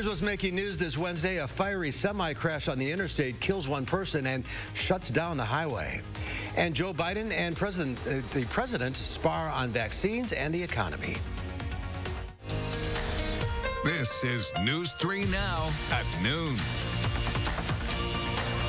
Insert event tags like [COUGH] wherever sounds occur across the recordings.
Here's what's making news this Wednesday. A fiery semi crash on the interstate kills one person and shuts down the highway. And Joe Biden and President, uh, the president spar on vaccines and the economy. This is News 3 Now at noon.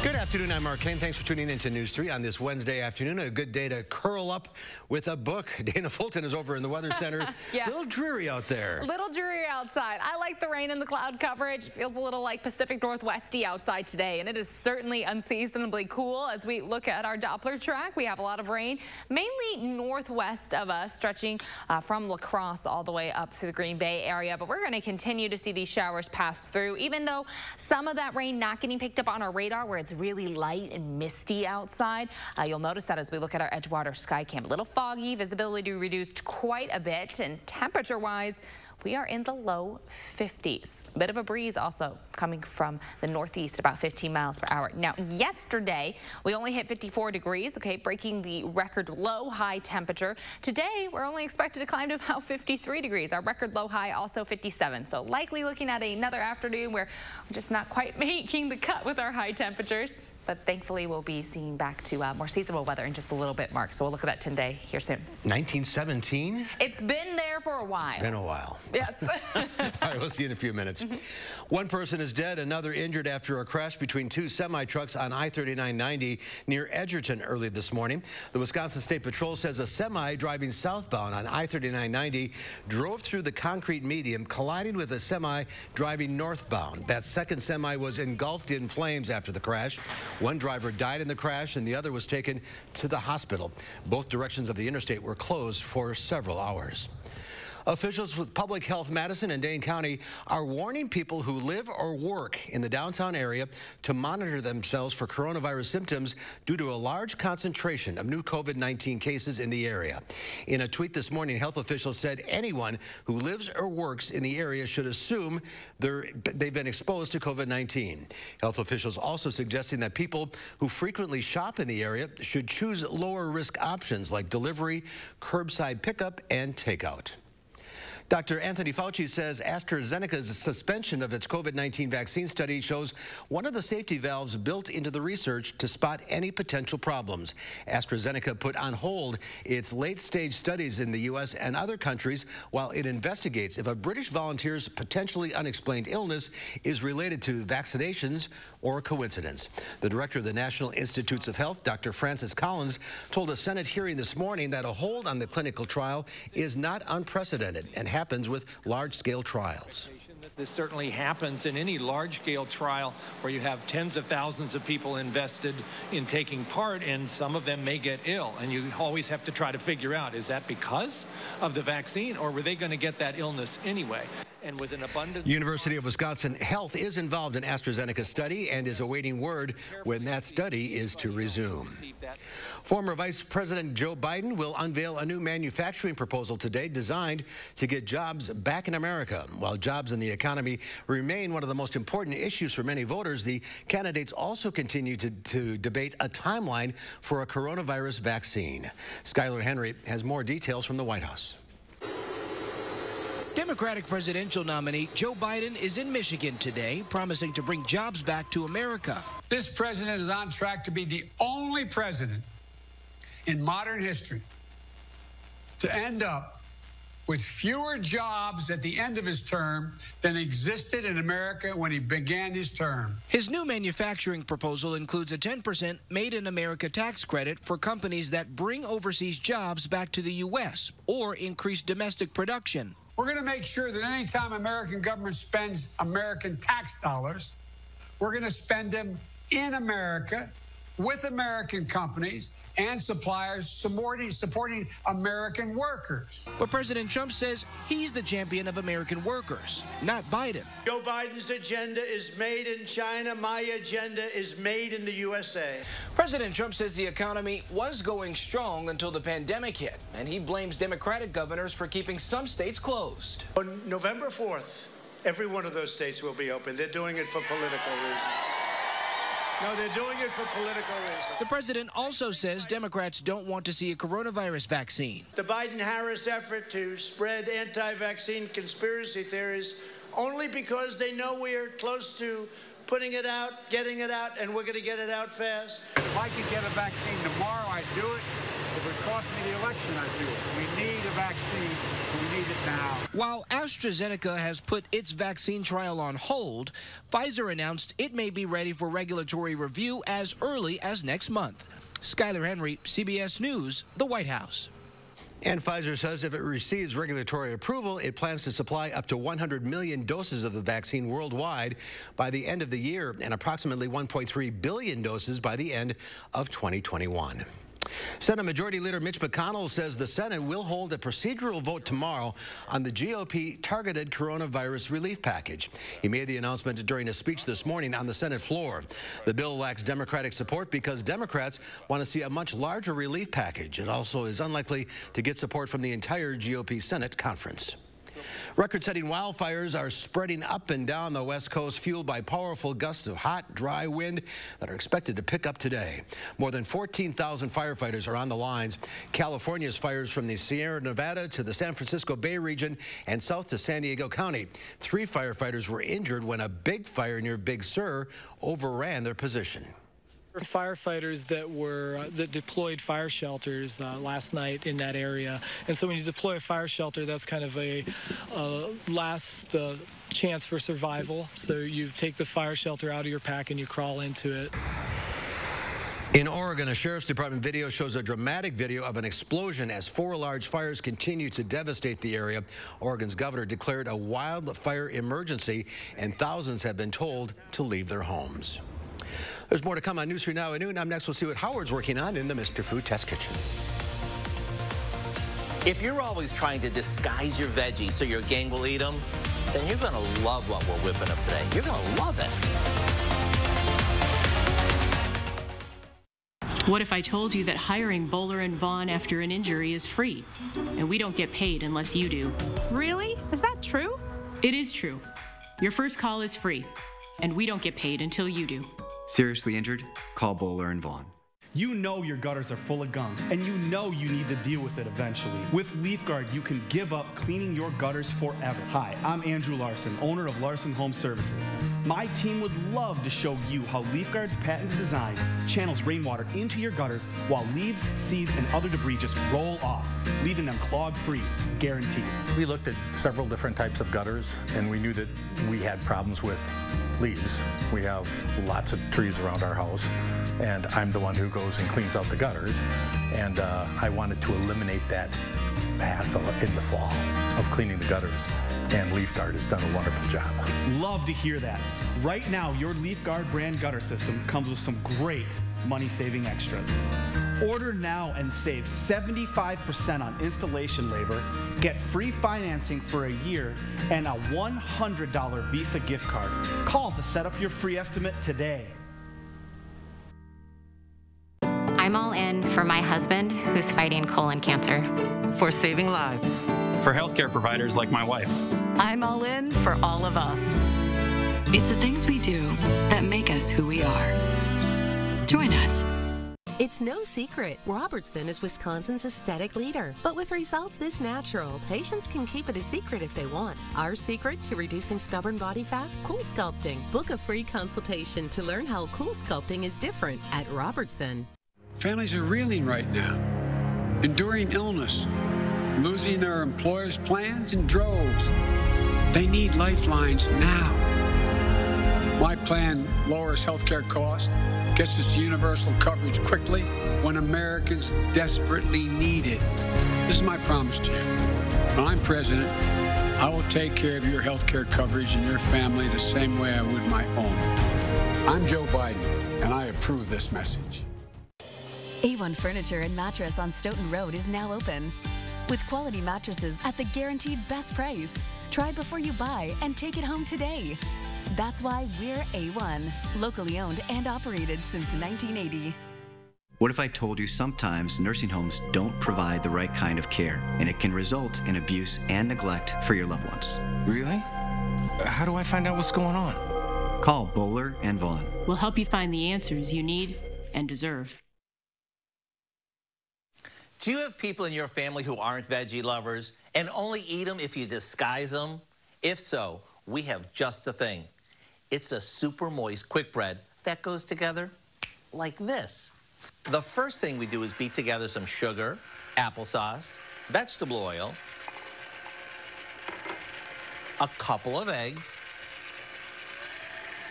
Good afternoon. I'm Mark Koehn. Thanks for tuning in to News 3 on this Wednesday afternoon. A good day to curl up with a book. [LAUGHS] Dana Fulton is over in the Weather Center. [LAUGHS] yes. A little dreary out there. A little dreary outside. I like the rain and the cloud coverage. It feels a little like Pacific Northwesty outside today, and it is certainly unseasonably cool. As we look at our Doppler track, we have a lot of rain, mainly northwest of us, stretching uh, from La Crosse all the way up through the Green Bay area. But we're going to continue to see these showers pass through, even though some of that rain not getting picked up on our radar where it's really light and misty outside. Uh, you'll notice that as we look at our Edgewater sky cam. A little foggy, visibility reduced quite a bit, and temperature-wise, we are in the low 50s. A bit of a breeze also coming from the northeast, about 15 miles per hour. Now, yesterday, we only hit 54 degrees, okay, breaking the record low high temperature. Today, we're only expected to climb to about 53 degrees. Our record low high also 57. So likely looking at another afternoon where we're just not quite [LAUGHS] making the cut with our high temperatures but thankfully we'll be seeing back to uh, more seasonal weather in just a little bit, Mark. So we'll look at that 10 day here soon. 1917? It's been there for a while. It's Been a while. Yes. [LAUGHS] All right, we'll see you in a few minutes. Mm -hmm. One person is dead, another injured after a crash between two semi-trucks on I-3990 near Edgerton early this morning. The Wisconsin State Patrol says a semi driving southbound on I-3990 drove through the concrete median, colliding with a semi driving northbound. That second semi was engulfed in flames after the crash. One driver died in the crash and the other was taken to the hospital. Both directions of the interstate were closed for several hours. Officials with Public Health Madison and Dane County are warning people who live or work in the downtown area to monitor themselves for coronavirus symptoms due to a large concentration of new COVID-19 cases in the area. In a tweet this morning, health officials said anyone who lives or works in the area should assume they've been exposed to COVID-19. Health officials also suggesting that people who frequently shop in the area should choose lower risk options like delivery, curbside pickup, and takeout. Dr. Anthony Fauci says AstraZeneca's suspension of its COVID-19 vaccine study shows one of the safety valves built into the research to spot any potential problems. AstraZeneca put on hold its late-stage studies in the U.S. and other countries while it investigates if a British volunteer's potentially unexplained illness is related to vaccinations or a coincidence. The director of the National Institutes of Health, Dr. Francis Collins, told a Senate hearing this morning that a hold on the clinical trial is not unprecedented and happens with large-scale trials. This certainly happens in any large-scale trial where you have tens of thousands of people invested in taking part, and some of them may get ill. And you always have to try to figure out, is that because of the vaccine, or were they going to get that illness anyway? And with an abundance. University of Wisconsin Health is involved in AstraZeneca's study and is awaiting word when that study is to resume. Former Vice President Joe Biden will unveil a new manufacturing proposal today designed to get jobs back in America. While jobs in the economy remain one of the most important issues for many voters, the candidates also continue to, to debate a timeline for a coronavirus vaccine. Skyler Henry has more details from the White House. Democratic presidential nominee Joe Biden is in Michigan today, promising to bring jobs back to America. This president is on track to be the only president in modern history to end up with fewer jobs at the end of his term than existed in America when he began his term. His new manufacturing proposal includes a 10% Made in America tax credit for companies that bring overseas jobs back to the U.S. or increase domestic production. We're going to make sure that anytime American government spends American tax dollars, we're going to spend them in America with American companies and suppliers supporting, supporting American workers. But President Trump says he's the champion of American workers, not Biden. Joe Biden's agenda is made in China. My agenda is made in the USA. President Trump says the economy was going strong until the pandemic hit, and he blames Democratic governors for keeping some states closed. On November 4th, every one of those states will be open. They're doing it for political reasons. No, they're doing it for political reasons. The president also says Democrats don't want to see a coronavirus vaccine. The Biden Harris effort to spread anti vaccine conspiracy theories only because they know we're close to putting it out, getting it out, and we're going to get it out fast. If I could get a vaccine tomorrow, I'd do it. If it cost me the election, I'd do it. We need a vaccine. Now. While AstraZeneca has put its vaccine trial on hold, Pfizer announced it may be ready for regulatory review as early as next month. Skyler Henry, CBS News, the White House. And Pfizer says if it receives regulatory approval, it plans to supply up to 100 million doses of the vaccine worldwide by the end of the year and approximately 1.3 billion doses by the end of 2021. Senate Majority Leader Mitch McConnell says the Senate will hold a procedural vote tomorrow on the GOP targeted coronavirus relief package. He made the announcement during a speech this morning on the Senate floor. The bill lacks Democratic support because Democrats want to see a much larger relief package. It also is unlikely to get support from the entire GOP Senate conference. Record-setting wildfires are spreading up and down the west coast, fueled by powerful gusts of hot, dry wind that are expected to pick up today. More than 14,000 firefighters are on the lines. California's fires from the Sierra Nevada to the San Francisco Bay region and south to San Diego County. Three firefighters were injured when a big fire near Big Sur overran their position. Firefighters that were uh, that deployed fire shelters uh, last night in that area, and so when you deploy a fire shelter, that's kind of a uh, last uh, chance for survival. So you take the fire shelter out of your pack and you crawl into it. In Oregon, a sheriff's department video shows a dramatic video of an explosion as four large fires continue to devastate the area. Oregon's governor declared a wildfire emergency, and thousands have been told to leave their homes. There's more to come on News 3 Now at noon. I'm next. We'll see what Howard's working on in the Mr. Food Test Kitchen. If you're always trying to disguise your veggies so your gang will eat them, then you're going to love what we're whipping up today. You're going to love it. What if I told you that hiring Bowler and Vaughn after an injury is free, and we don't get paid unless you do? Really? Is that true? It is true. Your first call is free, and we don't get paid until you do. Seriously injured? Call Bowler and Vaughn. You know your gutters are full of gunk, and you know you need to deal with it eventually. With LeafGuard, you can give up cleaning your gutters forever. Hi, I'm Andrew Larson, owner of Larson Home Services. My team would love to show you how LeafGuard's patented design channels rainwater into your gutters while leaves, seeds, and other debris just roll off, leaving them clog-free, guaranteed. We looked at several different types of gutters, and we knew that we had problems with leaves. We have lots of trees around our house, and I'm the one who goes and cleans out the gutters. And uh, I wanted to eliminate that hassle in the fall of cleaning the gutters. And LeafGuard has done a wonderful job. Love to hear that. Right now, your LeafGuard brand gutter system comes with some great money-saving extras. Order now and save 75% on installation labor, get free financing for a year, and a $100 Visa gift card. Call to set up your free estimate today. I'm all in for my husband who's fighting colon cancer. For saving lives. For healthcare providers like my wife. I'm all in for all of us. It's the things we do that make us who we are. Join us. It's no secret, Robertson is Wisconsin's aesthetic leader. But with results this natural, patients can keep it a secret if they want. Our secret to reducing stubborn body fat? Cool Sculpting. Book a free consultation to learn how Cool Sculpting is different at Robertson. Families are reeling right now, enduring illness, losing their employers' plans in droves. They need lifelines now. My plan lowers healthcare costs, gets us universal coverage quickly when Americans desperately need it. This is my promise to you. When I'm president, I will take care of your healthcare coverage and your family the same way I would my own. I'm Joe Biden, and I approve this message. A1 Furniture and Mattress on Stoughton Road is now open. With quality mattresses at the guaranteed best price. Try before you buy and take it home today. That's why we're A1, locally owned and operated since 1980. What if I told you sometimes nursing homes don't provide the right kind of care, and it can result in abuse and neglect for your loved ones? Really? How do I find out what's going on? Call Bowler and Vaughn. We'll help you find the answers you need and deserve. Do you have people in your family who aren't veggie lovers and only eat them if you disguise them? If so, we have just the thing. It's a super moist quick bread that goes together like this. The first thing we do is beat together some sugar, applesauce, vegetable oil, a couple of eggs,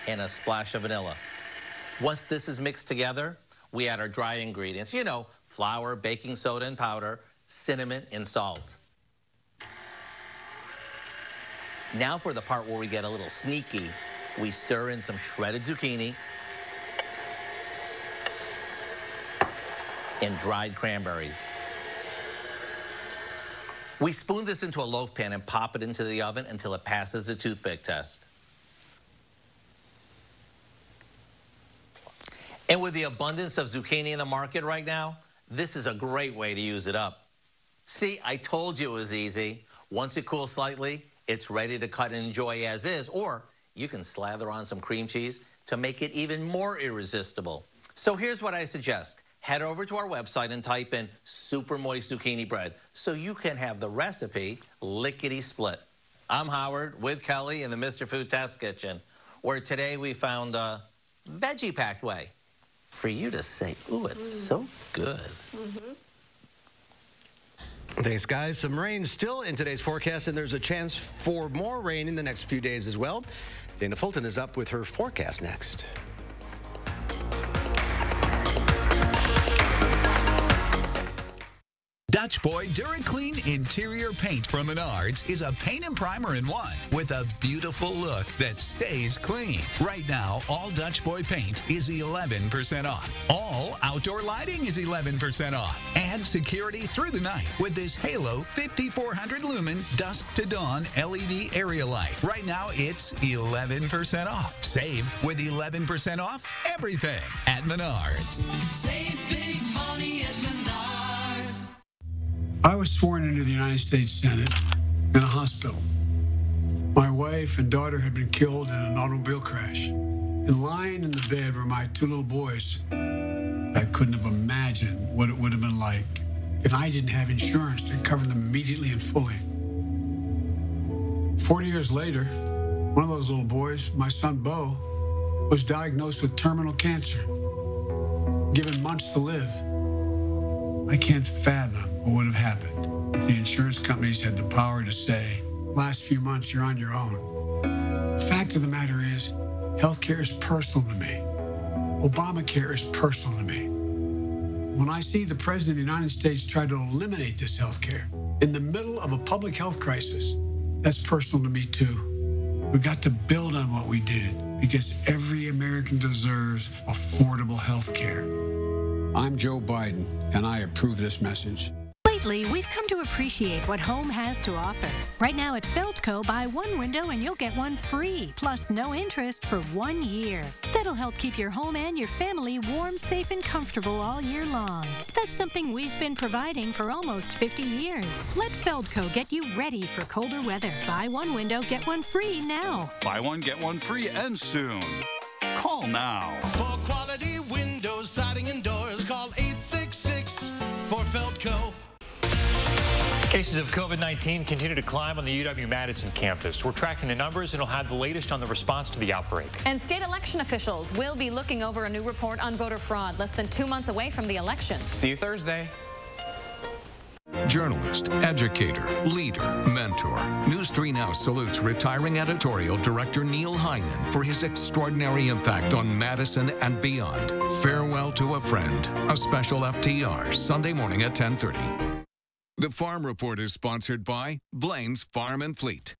and a splash of vanilla. Once this is mixed together, we add our dry ingredients. You know, flour, baking soda and powder, cinnamon, and salt. Now for the part where we get a little sneaky, we stir in some shredded zucchini and dried cranberries. We spoon this into a loaf pan and pop it into the oven until it passes the toothpick test. And with the abundance of zucchini in the market right now, this is a great way to use it up. See, I told you it was easy. Once it cools slightly, it's ready to cut and enjoy as is, or you can slather on some cream cheese to make it even more irresistible. So here's what I suggest. Head over to our website and type in super moist zucchini bread so you can have the recipe lickety split. I'm Howard with Kelly in the Mr. Food Test Kitchen, where today we found a veggie packed way for you to say, ooh, it's mm. so good. Mm -hmm. Thanks, guys. Some rain still in today's forecast, and there's a chance for more rain in the next few days as well. Dana Fulton is up with her forecast next. Dutch Boy DuraClean Interior Paint from Menards is a paint and primer in one with a beautiful look that stays clean. Right now, all Dutch Boy paint is 11% off. All outdoor lighting is 11% off. Add security through the night with this Halo 5400 lumen dusk to dawn LED area light. Right now, it's 11% off. Save with 11% off everything at Menards. I was sworn into the United States Senate in a hospital. My wife and daughter had been killed in an automobile crash. And lying in the bed were my two little boys. I couldn't have imagined what it would have been like if I didn't have insurance to cover them immediately and fully. 40 years later, one of those little boys, my son Bo, was diagnosed with terminal cancer, given months to live. I can't fathom what would have happened if the insurance companies had the power to say, last few months, you're on your own. The fact of the matter is, healthcare is personal to me. Obamacare is personal to me. When I see the President of the United States try to eliminate this healthcare in the middle of a public health crisis, that's personal to me too. We got to build on what we did because every American deserves affordable health care. I'm Joe Biden, and I approve this message. Lately, we've come to appreciate what home has to offer. Right now at Feldco, buy one window and you'll get one free, plus no interest for one year. That'll help keep your home and your family warm, safe, and comfortable all year long. That's something we've been providing for almost 50 years. Let Feldco get you ready for colder weather. Buy one window, get one free now. Buy one, get one free, and soon. Call now. For quality windows, siding, and doors, Cases of COVID-19 continue to climb on the UW-Madison campus. We're tracking the numbers and we'll have the latest on the response to the outbreak. And state election officials will be looking over a new report on voter fraud less than two months away from the election. See you Thursday. Journalist, educator, leader, mentor. News 3 Now salutes retiring editorial director Neil Heinen for his extraordinary impact on Madison and beyond. Farewell to a friend. A special FTR Sunday morning at 1030. The Farm Report is sponsored by Blaine's Farm and Fleet.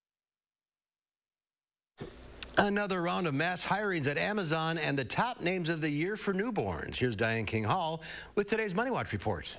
Another round of mass hirings at Amazon and the top names of the year for newborns. Here's Diane King Hall with today's Money Watch report.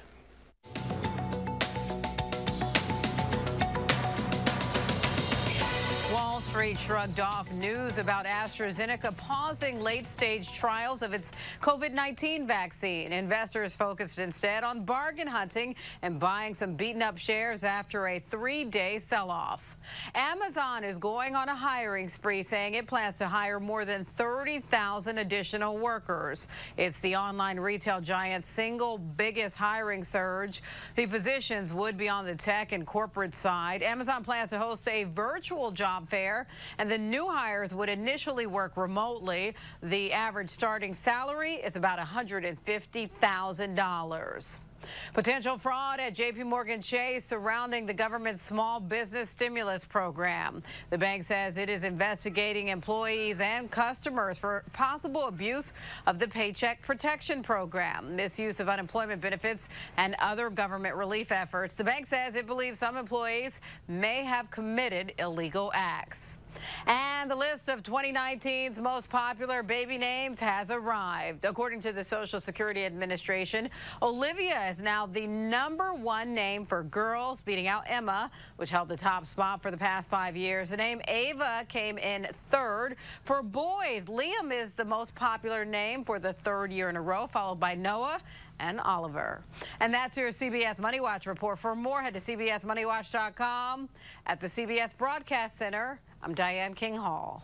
Street shrugged off news about AstraZeneca pausing late-stage trials of its COVID-19 vaccine. Investors focused instead on bargain hunting and buying some beaten-up shares after a three-day sell-off. Amazon is going on a hiring spree, saying it plans to hire more than 30,000 additional workers. It's the online retail giant's single biggest hiring surge. The positions would be on the tech and corporate side. Amazon plans to host a virtual job fair, and the new hires would initially work remotely. The average starting salary is about $150,000. Potential fraud at JP Morgan Chase surrounding the government's small business stimulus program. The bank says it is investigating employees and customers for possible abuse of the Paycheck Protection Program, misuse of unemployment benefits, and other government relief efforts. The bank says it believes some employees may have committed illegal acts. And the list of 2019's most popular baby names has arrived. According to the Social Security Administration, Olivia is now the number one name for girls, beating out Emma, which held the top spot for the past five years. The name Ava came in third. For boys, Liam is the most popular name for the third year in a row, followed by Noah and Oliver. And that's your CBS Money Watch report. For more, head to CBSMoneyWatch.com at the CBS Broadcast Center. I'm Diane King Hall.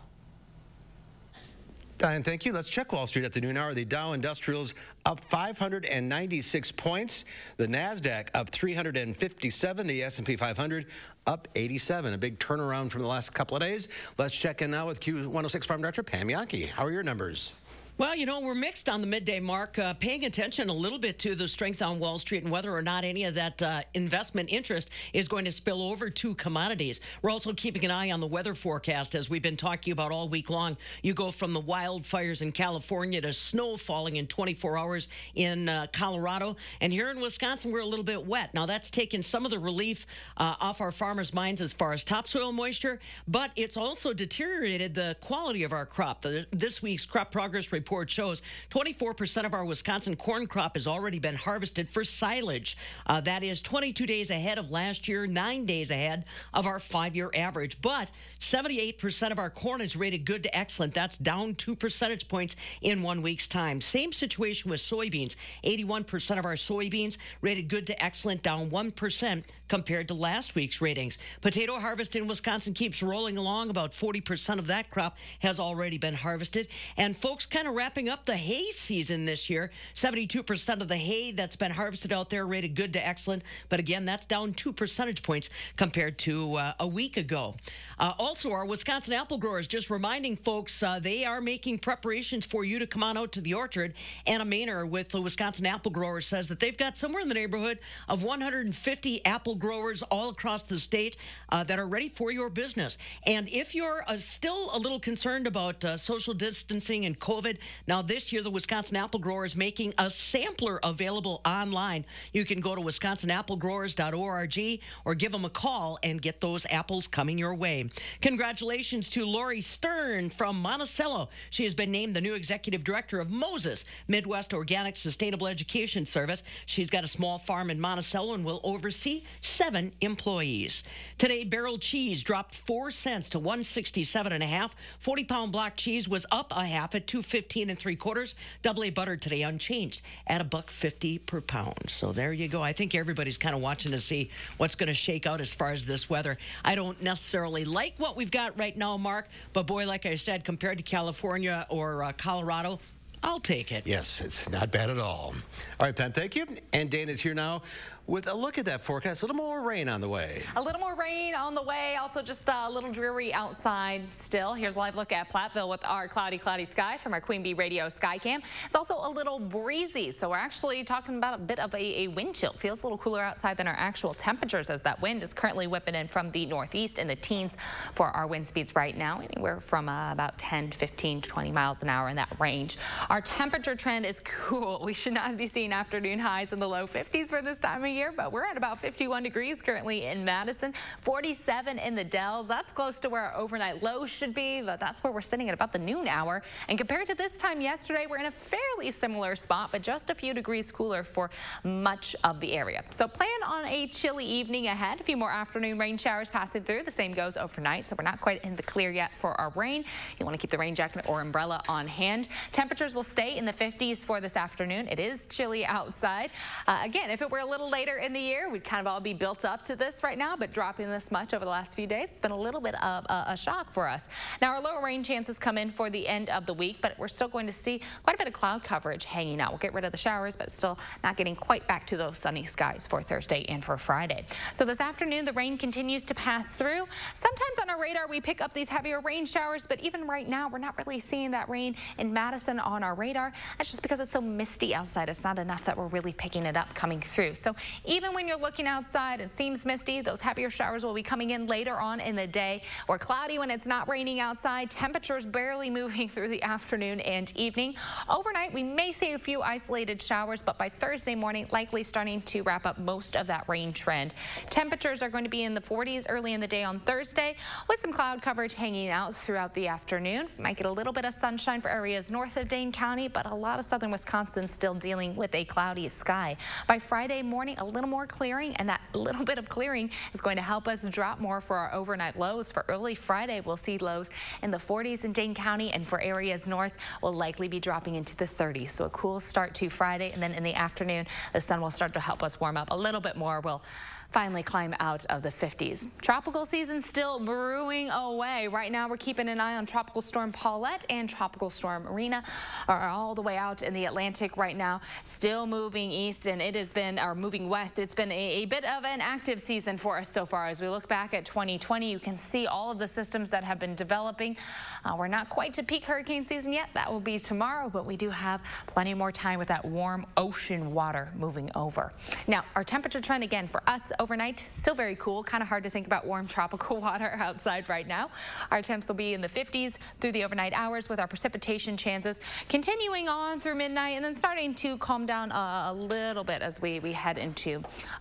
Diane, thank you. Let's check Wall Street at the noon hour. The Dow Industrials up 596 points. The Nasdaq up 357. The S&P 500 up 87. A big turnaround from the last couple of days. Let's check in now with Q106 Farm Director Pam Jahnke. How are your numbers? Well, you know, we're mixed on the midday mark, uh, paying attention a little bit to the strength on Wall Street and whether or not any of that uh, investment interest is going to spill over to commodities. We're also keeping an eye on the weather forecast as we've been talking about all week long. You go from the wildfires in California to snow falling in 24 hours in uh, Colorado. And here in Wisconsin, we're a little bit wet. Now, that's taken some of the relief uh, off our farmers' minds as far as topsoil moisture, but it's also deteriorated the quality of our crop. The, this week's crop progress report report shows 24% of our Wisconsin corn crop has already been harvested for silage. Uh, that is 22 days ahead of last year, nine days ahead of our five year average. But 78% of our corn is rated good to excellent. That's down two percentage points in one week's time. Same situation with soybeans. 81% of our soybeans rated good to excellent, down 1% compared to last week's ratings. Potato harvest in Wisconsin keeps rolling along. About 40% of that crop has already been harvested. And folks kind of wrapping up the hay season this year. 72% of the hay that's been harvested out there rated good to excellent. But again, that's down two percentage points compared to uh, a week ago. Uh, also, our Wisconsin apple growers just reminding folks uh, they are making preparations for you to come on out to the orchard. Anna Maenner with the Wisconsin Apple Growers says that they've got somewhere in the neighborhood of 150 apple growers all across the state uh, that are ready for your business. And if you're uh, still a little concerned about uh, social distancing and COVID, now this year the Wisconsin Apple Grower is making a sampler available online. You can go to wisconsinapplegrowers.org or give them a call and get those apples coming your way. Congratulations to Lori Stern from Monticello. She has been named the new executive director of Moses Midwest Organic Sustainable Education Service. She's got a small farm in Monticello and will oversee seven employees. Today, barrel cheese dropped four cents to 167 and a half. 40 pound block cheese was up a half at 215 and three quarters. Double A butter today unchanged at a buck 50 per pound. So there you go. I think everybody's kind of watching to see what's going to shake out as far as this weather. I don't necessarily like what we've got right now, Mark, but boy, like I said, compared to California or uh, Colorado, I'll take it. Yes, it's not bad at all. All right, Penn, thank you. And Dana's here now with a look at that forecast. A little more rain on the way. A little more rain on the way. Also just a little dreary outside still. Here's a live look at Platteville with our cloudy, cloudy sky from our Queen B Radio Skycam. It's also a little breezy, so we're actually talking about a bit of a, a wind chill. Feels a little cooler outside than our actual temperatures as that wind is currently whipping in from the northeast in the teens for our wind speeds right now, anywhere from uh, about 10, 15, 20 miles an hour in that range. Our temperature trend is [LAUGHS] cool. We should not be seeing afternoon highs in the low 50s for this time of year but we're at about 51 degrees currently in Madison, 47 in the Dells. That's close to where our overnight low should be, but that's where we're sitting at about the noon hour. And compared to this time yesterday, we're in a fairly similar spot, but just a few degrees cooler for much of the area. So plan on a chilly evening ahead. A few more afternoon rain showers passing through. The same goes overnight, so we're not quite in the clear yet for our rain. You want to keep the rain jacket or umbrella on hand. Temperatures will stay in the 50s for this afternoon. It is chilly outside. Uh, again, if it were a little later, later in the year, we'd kind of all be built up to this right now, but dropping this much over the last few days, it's been a little bit of a, a shock for us. Now, our lower rain chances come in for the end of the week, but we're still going to see quite a bit of cloud coverage hanging out. We'll get rid of the showers, but still not getting quite back to those sunny skies for Thursday and for Friday. So this afternoon, the rain continues to pass through. Sometimes on our radar, we pick up these heavier rain showers, but even right now, we're not really seeing that rain in Madison on our radar. That's just because it's so misty outside. It's not enough that we're really picking it up coming through. So even when you're looking outside, it seems misty. Those heavier showers will be coming in later on in the day. Or cloudy when it's not raining outside. Temperatures barely [LAUGHS] moving through the afternoon and evening. Overnight, we may see a few isolated showers, but by Thursday morning, likely starting to wrap up most of that rain trend. Temperatures are going to be in the 40s early in the day on Thursday with some cloud coverage hanging out throughout the afternoon. Might get a little bit of sunshine for areas north of Dane County, but a lot of southern Wisconsin still dealing with a cloudy sky. By Friday morning, a little more clearing, and that [LAUGHS] little bit of clearing is going to help us drop more for our overnight lows. For early Friday, we'll see lows in the 40s in Dane County, and for areas north, will likely be dropping into the 30s. So a cool start to Friday, and then in the afternoon, the sun will start to help us warm up a little bit more. We'll finally climb out of the 50s. Tropical season still brewing away. Right now, we're keeping an eye on Tropical Storm Paulette and Tropical Storm Rene are all the way out in the Atlantic right now, still moving east, and it has been, or moving west. It's been a, a bit of an active season for us so far. As we look back at 2020, you can see all of the systems that have been developing. Uh, we're not quite to peak hurricane season yet. That will be tomorrow, but we do have plenty more time with that warm ocean water moving over. Now, our temperature trend again for us overnight, still very cool. Kind of hard to think about warm tropical [LAUGHS] water outside right now. Our temps will be in the 50s through the overnight hours with our precipitation chances continuing on through midnight and then starting to calm down a, a little bit as we, we head into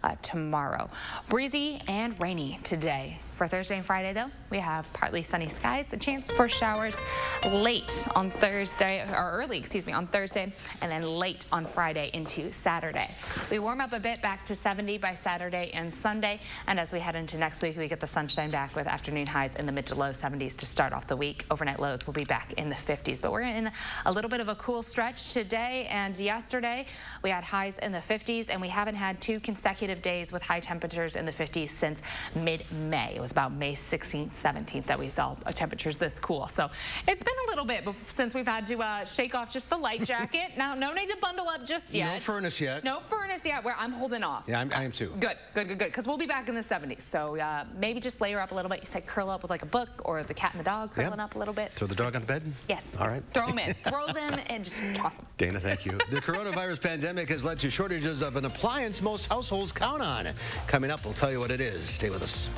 uh, tomorrow. Breezy and rainy today. For Thursday and Friday, though, we have partly sunny skies, a chance for showers late on Thursday, or early, excuse me, on Thursday, and then late on Friday into Saturday. We warm up a bit back to 70 by Saturday and Sunday, and as we head into next week, we get the sunshine back with afternoon highs in the mid to low 70s to start off the week. Overnight lows will be back in the 50s, but we're in a little bit of a cool stretch today and yesterday. We had highs in the 50s, and we haven't had two consecutive days with high temperatures in the 50s since mid-May was about May 16th, 17th that we saw temperatures this cool. So it's been a little bit since we've had to uh, shake off just the light jacket. [LAUGHS] now, no need to bundle up just yet. No furnace yet. No furnace yet. Where I'm holding off. Yeah, I'm, I am too. Good, good, good, good. Because we'll be back in the 70s. So uh, maybe just layer up a little bit. You said curl up with like a book or the cat and the dog curling yep. up a little bit. Throw the dog on the bed? Yes. All right. Throw them in. [LAUGHS] Throw them and just toss them. Dana, thank you. the coronavirus pandemic has led to shortages of an appliance most households count on. Coming up, we'll tell you what it is. Stay with us.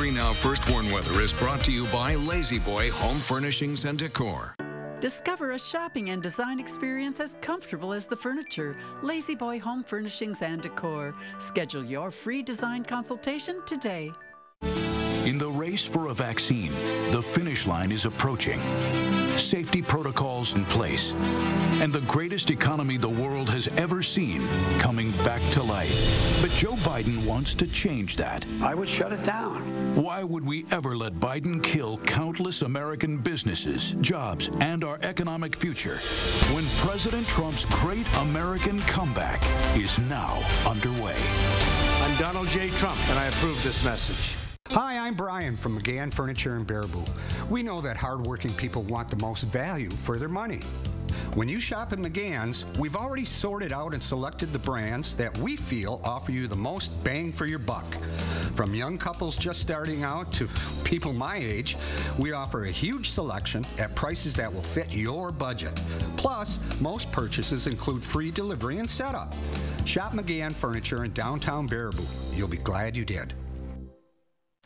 3 Now First Warn Weather is brought to you by La-Z-Boy Home Furnishings and Decor. Discover a shopping and design experience as comfortable as the furniture. La-Z-Boy Home Furnishings and Decor. Schedule your free design consultation today. In the race for a vaccine, the finish line is approaching. Safety protocols in place. And the greatest economy the world has ever seen coming back to life. But Joe Biden wants to change that. I would shut it down. Why would we ever let Biden kill countless American businesses, jobs, and our economic future when President Trump's great American comeback is now underway? I'm Donald J. Trump, and I approve this message. Hi, I'm Brian from McGann Furniture in Baraboo. We know that hardworking people want the most value for their money. When you shop at McGann's, we've already sorted out and selected the brands that we feel offer you the most bang for your buck. From young couples just starting out to people my age, we offer a huge selection at prices that will fit your budget. Plus, most purchases include free delivery and setup. Shop McGann Furniture in downtown Baraboo. You'll be glad you did.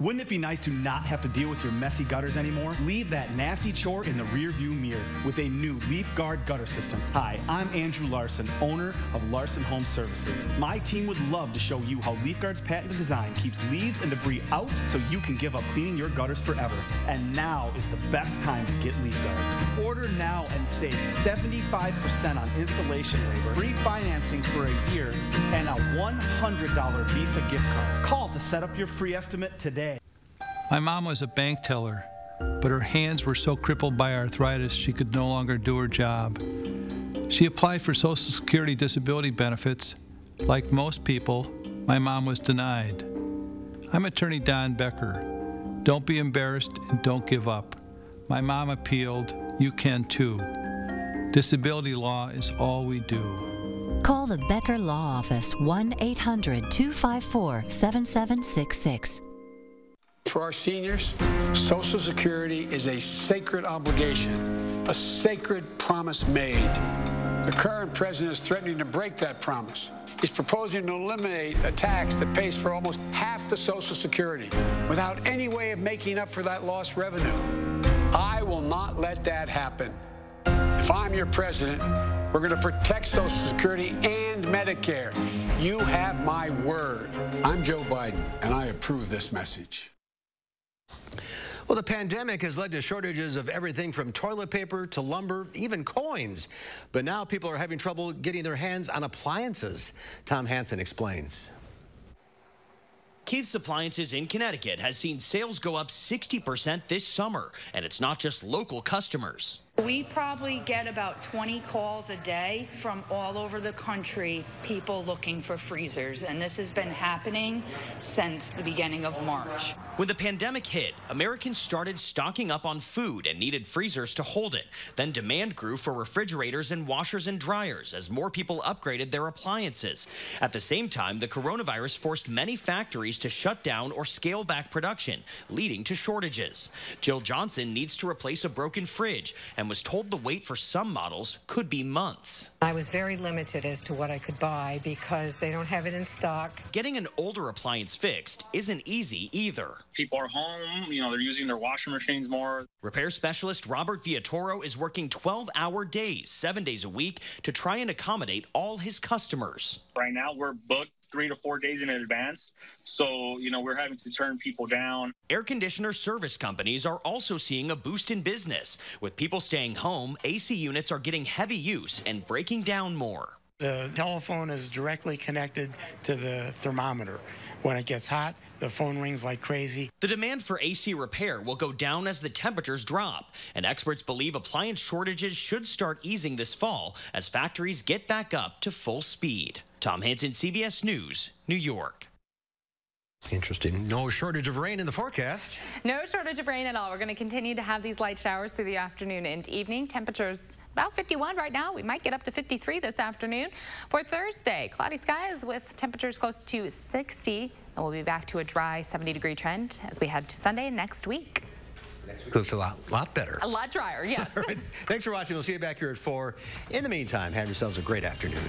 Wouldn't it be nice to not have to deal with your messy gutters anymore? Leave that nasty chore in the rearview mirror with a new Leaf Guard gutter system. Hi, I'm Andrew Larson, owner of Larson Home Services. My team would love to show you how Leaf Guard's patented design keeps leaves and debris out so you can give up cleaning your gutters forever. And now is the best time to get Leaf Guard. Order now and save 75% on installation labor, free financing for a year, and a $100 Visa gift card. Call to set up your free estimate today. My mom was a bank teller, but her hands were so crippled by arthritis she could no longer do her job. She applied for Social Security disability benefits. Like most people, my mom was denied. I'm attorney Don Becker. Don't be embarrassed and don't give up. My mom appealed. You can too. Disability law is all we do. Call the Becker Law Office 1 800 254 7766. For our seniors, Social Security is a sacred obligation, a sacred promise made. The current president is threatening to break that promise. He's proposing to eliminate a tax that pays for almost half the Social Security without any way of making up for that lost revenue. I will not let that happen. If I'm your president, we're going to protect Social Security and Medicare. You have my word. I'm Joe Biden, and I approve this message. Well, the pandemic has led to shortages of everything from toilet paper to lumber, even coins. But now people are having trouble getting their hands on appliances. Tom Hanson explains. Keith's Appliances in Connecticut has seen sales go up 60% this summer, and it's not just local customers. We probably get about 20 calls a day from all over the country, people looking for freezers, and this has been happening since the beginning of March. When the pandemic hit, Americans started stocking up on food and needed freezers to hold it. Then demand grew for refrigerators and washers and dryers as more people upgraded their appliances. At the same time, the coronavirus forced many factories to shut down or scale back production, leading to shortages. Jill Johnson needs to replace a broken fridge and was told the wait for some models could be months. I was very limited as to what I could buy because they don't have it in stock. Getting an older appliance fixed isn't easy either. People are home, you know, they're using their washing machines more. Repair specialist Robert Viatoro is working 12 hour days, seven days a week, to try and accommodate all his customers. Right now, we're booked three to four days in advance. So, you know, we're having to turn people down. Air conditioner service companies are also seeing a boost in business. With people staying home, AC units are getting heavy use and breaking down more. The telephone is directly connected to the thermometer. When it gets hot, the phone rings like crazy. The demand for AC repair will go down as the temperatures drop, and experts believe appliance shortages should start easing this fall as factories get back up to full speed. Tom Hanson, CBS News, New York. Interesting. No shortage of rain in the forecast. No shortage of rain at all. We're going to continue to have these light showers through the afternoon and evening. Temperatures about 51 right now. We might get up to 53 this afternoon. For Thursday, cloudy skies with temperatures close to 60. And we'll be back to a dry 70 degree trend as we head to Sunday next week. Looks a lot, lot better. A lot drier, [LAUGHS] yes. Thanks for watching. We'll see you back here at 4. In the meantime, have yourselves a great afternoon.